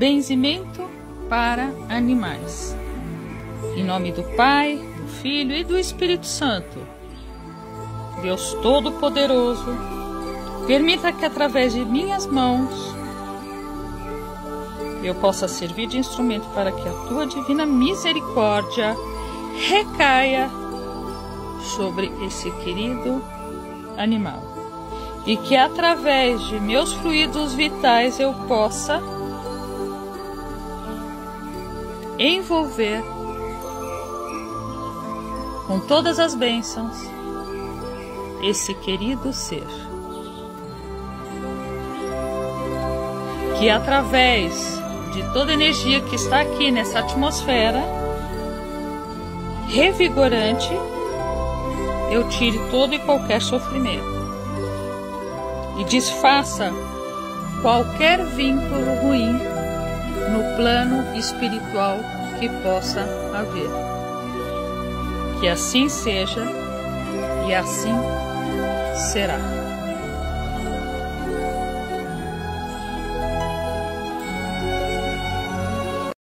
benzimento para animais. Em nome do Pai, do Filho e do Espírito Santo. Deus Todo-Poderoso, permita que através de minhas mãos eu possa servir de instrumento para que a tua divina misericórdia recaia sobre esse querido animal. E que através de meus fluidos vitais eu possa envolver com todas as bênçãos esse querido ser. Que através de toda a energia que está aqui nessa atmosfera revigorante, eu tire todo e qualquer sofrimento e desfaça qualquer vínculo ruim plano espiritual que possa haver. Que assim seja e assim será.